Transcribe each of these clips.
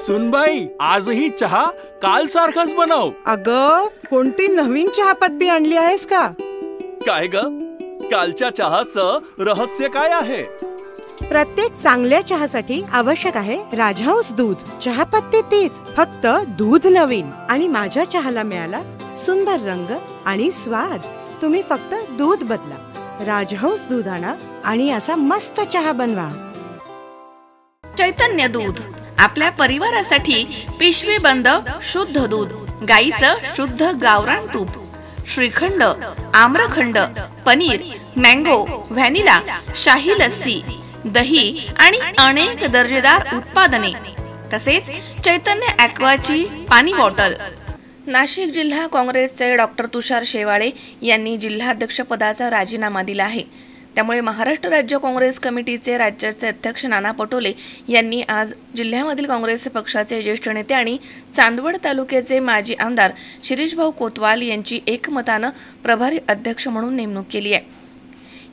सुनबाई आजही चहा काल सारखाच बनव. अग कोणती नवीन चहापत्ती आणली आहेस का? काय ग? कालच्या चहाचं रहस्य काय आहे? प्रत्येक चांगल्या चहासाठी आवश्यक आहे राजहंस दूध. चहापत्ती तीच फक्त दूध नवीन. आणि माझ्या चहाला मिळाला सुंदर रंग आणि स्वाद. तुम्ही फक्त दूध बदला. राजहंस दूध आणा आणि असा मस्त चहा बनवा. चैतन्य दूध. आपल्या परिवारासाठी पिशवी बंद शुद्ध दूध गाईचं शुद्ध गावरान तूप श्रीखंड आम्रखंड पनीर मँगो व्हॅनिला शाही लस्सी दही आणि अनेक दर्जेदार उत्पादने तसेच चैतन्य ॲक्वाची पाणी बॉटल. नाशिक जिल्हा काँग्रेसचे डॉक्टर तुषार शेवाळे यांनी जिल्हाध्यक्ष पदाचा राजीनामा दिला आहे. त्यामुळे महाराष्ट्र राज्य काँग्रेस कमिटीचे राज्याचे अध्यक्ष नाना पटोले यांनी आज जिल्ह्यामधील काँग्रेस पक्षाचे ज्येष्ठ नेते आणि चांदवड तालुक्याचे माजी आमदार शिरीषभाऊ कोतवाल यांची एकमतानं प्रभारी अध्यक्ष म्हणून नेमणूक केली आहे.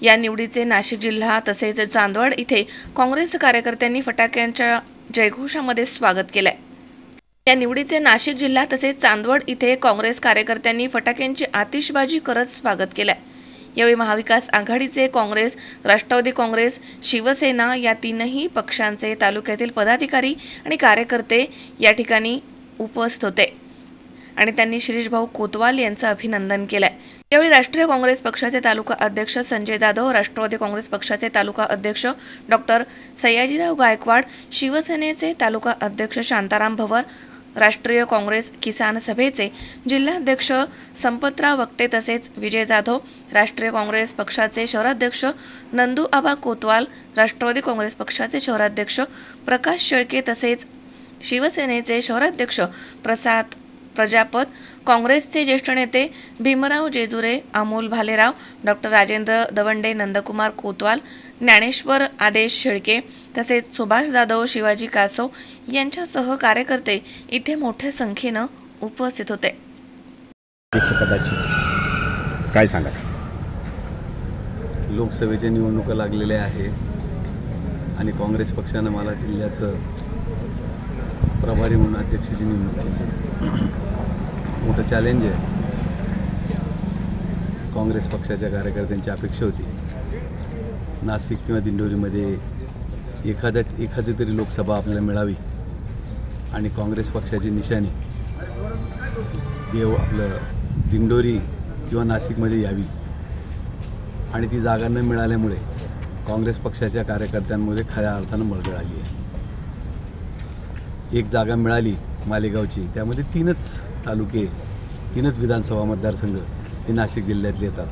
या निवडीचे नाशिक जिल्हा तसेच चांदवड इथे काँग्रेस कार्यकर्त्यांनी फटाक्यांच्या जयघोषामध्ये स्वागत केलंय. या निवडीचे नाशिक जिल्हा तसेच चांदवड इथे काँग्रेस कार्यकर्त्यांनी फटाक्यांची आतिषबाजी करत स्वागत केलंय. यावेळी महाविकास आघाडीचे काँग्रेस राष्ट्रवादी काँग्रेस शिवसेना या तीनही पक्षांचे तालुक्यातील पदाधिकारी आणि कार्यकर्ते या ठिकाणी उपस्थित होते. आणि त्यांनी शिरीषभाऊ कोतवाल यांचं अभिनंदन केलंय. यावेळी राष्ट्रीय काँग्रेस पक्षाचे तालुका अध्यक्ष संजय जाधव राष्ट्रवादी काँग्रेस पक्षाचे तालुका अध्यक्ष डॉक्टर सयाजीराव गायकवाड शिवसेनेचे तालुका अध्यक्ष शांताराम भवर राष्ट्रीय काँग्रेस किसान सभेचे जिल्हाध्यक्ष संपतराव वक्टे तसेच विजय जाधव राष्ट्रीय काँग्रेस पक्षाचे शहराध्यक्ष नंदू आबा कोतवाल राष्ट्रवादी काँग्रेस पक्षाचे शहराध्यक्ष प्रकाश शेळके तसेच शिवसेनेचे शहराध्यक्ष प्रसाद प्रजापत काँग्रेसचे ज्येष्ठ नेते भीमराव जेजुरे अमोल भालेराव डॉक्टर राजेंद्र दवंडे नंदकुमार कोतवाल ज्ञानेश्वर आदेश शेळके तसेच सुभाष जाधव शिवाजी कासव यांच्यासह कार्यकर्ते इथे मोठ्या संख्येनं उपस्थित होते. काय सांगा लोकसभेच्या निवडणुका लागलेल्या आहे आणि काँग्रेस पक्षानं मला जिल्ह्याचं प्रभारी म्हणून अध्यक्षाची नेमणूक केली. मोठं चॅलेंज आहे. काँग्रेस पक्षाच्या कार्यकर्त्यांची अपेक्षा होती. नाशिक किंवा दिंडोरीमध्ये एखाद्या एखादी तरी लोकसभा आपल्याला मिळावी आणि काँग्रेस पक्षाची निशाणी. देव आपलं दिंडोरी किंवा नाशिकमध्ये यावी. आणि ती जागा न मिळाल्यामुळे काँग्रेस पक्षाच्या कार्यकर्त्यांमध्ये खऱ्या अर्थानं मळगळ आली आहे. एक जागा मिळाली मालेगावची त्यामध्ये तीनच तालुके तीनच विधानसभा मतदारसंघ हे नाशिक जिल्ह्यातले येतात.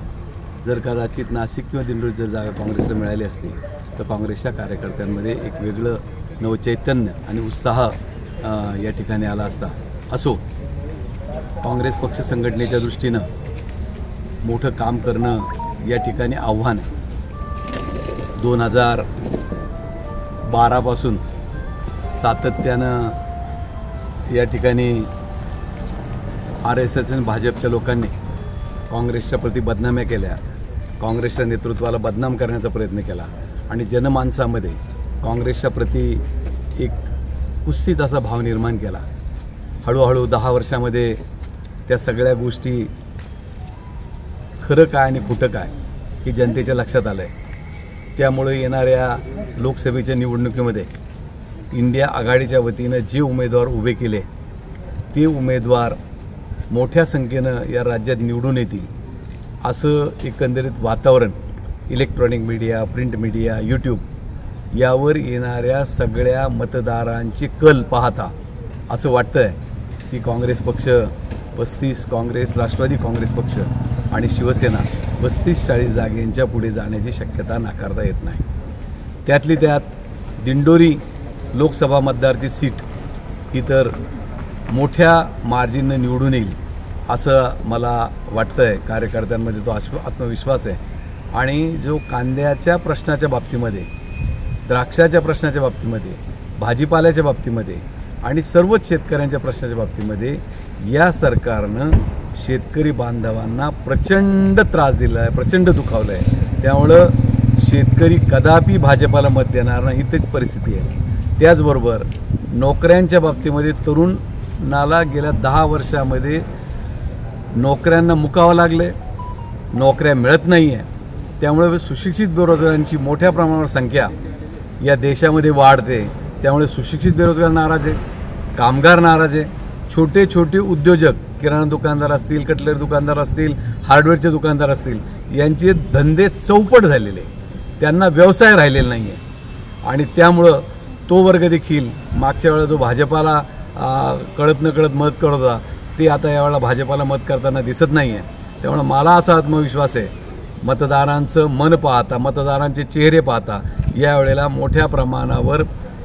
जर कदाचित नाशिक किंवा दिंडोरी जर जागा काँग्रेसला मिळाली असती तर काँग्रेसच्या कार्यकर्त्यांमध्ये एक वेगळं नवचैतन्य आणि उत्साह या ठिकाणी आला असता. असो काँग्रेस पक्ष संघटनेच्या दृष्टीनं मोठं काम करणं या ठिकाणी आव्हान आहे. दोन हजार बारापासून सातत्यानं या ठिकाणी आर एस एस आणि भाजपच्या लोकांनी काँग्रेसच्या प्रती बदनाम्या केल्या. काँग्रेसच्या नेतृत्वाला बदनाम करण्याचा प्रयत्न केला आणि जनमानसामध्ये काँग्रेसच्या प्रती एक कुत्सित असा भाव निर्माण केला. हळूहळू दहा वर्षामध्ये त्या सगळ्या गोष्टी खरं काय आणि खोटं काय हे जनतेच्या लक्षात आलं आहे त्यामुळे येणाऱ्या लोकसभेच्या निवडणुकीमध्ये इंडिया आघाडीच्या वतीनं जे उमेदवार उभे केले ते उमेदवार मोठ्या संख्येनं या राज्यात निवडून येतील. असं एकंदरीत वातावरण electronic media print media YouTube यावर येणाऱ्या सगळ्या मतदारांची कल पाहता असं वाटतं आहे की काँग्रेस पक्ष पस्तीस काँग्रेस राष्ट्रवादी काँग्रेस पक्ष आणि शिवसेना पस्तीस चाळीस जागेंच्या पुढे जाण्याची शक्यता नाकारता येत नाही. त्यातली त्यात दिंडोरी लोकसभा मतदारची सीट ही तर मोठ्या मार्जिननं निवडून येईल. असं मला वाटतं आहे कार्यकर्त्यांमध्ये तो आश्व आत्मविश्वास आहे. आणि जो कांद्याच्या प्रश्नाच्या बाबतीमध्ये द्राक्षाच्या प्रश्नाच्या बाबतीमध्ये भाजीपाल्याच्या बाबतीमध्ये आणि सर्वच शेतकऱ्यांच्या प्रश्नाच्या बाबतीमध्ये या सरकारनं शेतकरी बांधवांना प्रचंड त्रास दिला आहे प्रचंड दुखावलं आहे त्यामुळं शेतकरी कदापि भाजपाला मत देणार नाही तेच परिस्थिती आहे. त्याचबरोबर नोकऱ्यांच्या बाबतीमध्ये तरुणाला गेल्या दहा वर्षामध्ये नोकऱ्यांना मुकावं लागले. नोकऱ्या मिळत नाही आहे त्यामुळे सुशिक्षित बेरोजगारांची मोठ्या प्रमाणावर संख्या या देशामध्ये वाढते. त्यामुळे सुशिक्षित बेरोजगार नाराज आहे कामगार नाराज आहे छोटे छोटे उद्योजक किराणा दुकानदार असतील कटलरी दुकानदार असतील हार्डवेअरचे दुकानदार असतील यांचे धंदे चौपट झालेले त्यांना व्यवसाय राहिलेला नाही आहे आणि त्यामुळं तो वर्ग देखील मागच्या वेळा जो भाजपाला कळत न कळत मदत करत होता ती आता यावेळेला भाजपाला मत करताना दिसत नाही आहे त्यामुळे मला असा आत्मविश्वास आहे मतदारांचं मन पाहता मतदारांचे चेहरे पाहता यावेळेला मोठ्या प्रमाणावर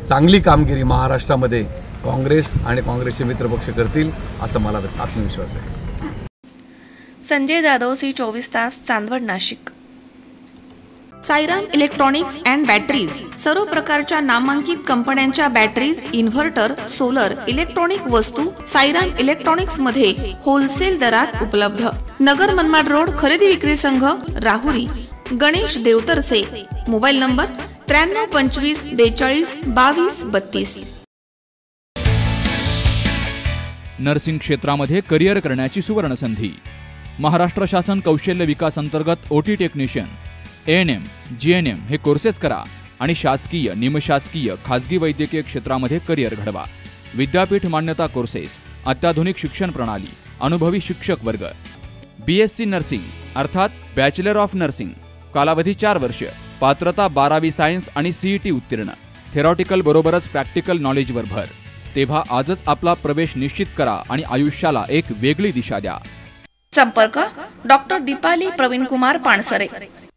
चांगली कामगिरी महाराष्ट्रामध्ये काँग्रेस आणि काँग्रेसचे मित्रपक्ष करतील असं मला आत्मविश्वास आहे. संजय जाधव सी चोवीस तास Chandwad Nashik. Sairam electronics and batteries सर्व प्रकारच्या नामांकित कंपन्यांच्या बॅटरीज इन्व्हर्टर सोलर इलेक्ट्रॉनिक वस्तू सायराम इलेक्ट्रॉनिक्समध्ये होलसेल दरात उपलब्ध. नगर मनमाड रोड खरेदी विक्री संघ राहुरी. गणेश देवतरसे. मोबाईल नंबर त्र्याण्णव पंचवीस बेचाळीस बावीस बत्तीस. नर्सिंग क्षेत्रामध्ये करिअर करण्याची सुवर्ण संधी महाराष्ट्र शासन कौशल्य विकास अंतर्गत OT technician. N M G N M हे कोर्सेस करा आणि शासकीय निमशासकीय खाजगी वैद्यकीय क्षेत्रामध्ये करिअर घडवा. विद्यापीठ मान्यता कोर्सेस अत्याधुनिक शिक्षण प्रणाली अनुभवी शिक्षक वर्ग. बी एस सी नर्सिंग अर्थात बॅचलर ऑफ नर्सिंग कालावधी चार वर्ष पात्रता बारावी सायन्स आणि सीईटी उत्तीर्ण. थेरॉटिकल बरोबरच प्रॅक्टिकल नॉलेजवर भर. तेव्हा आजच आपला प्रवेश निश्चित करा आणि आयुष्याला एक वेगळी दिशा द्या. संपर्क doctor Deepali Pravin Kumar Pansare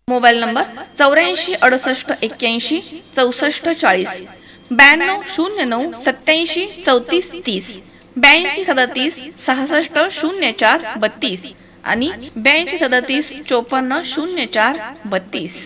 mobile number चौऱ्याऐंशी अडुसष्ट एक्क्याऐंशी चौसष्ट चाळीस. ब्याण्णव शून्य नऊ सत्याऐंशी चौतीस तीस. ब्याऐंशी सदतीस सहासष्ट शून्य चार बत्तीस आणि ब्याऐंशी सदतीस चोपन्न शून्य चार बत्तीस.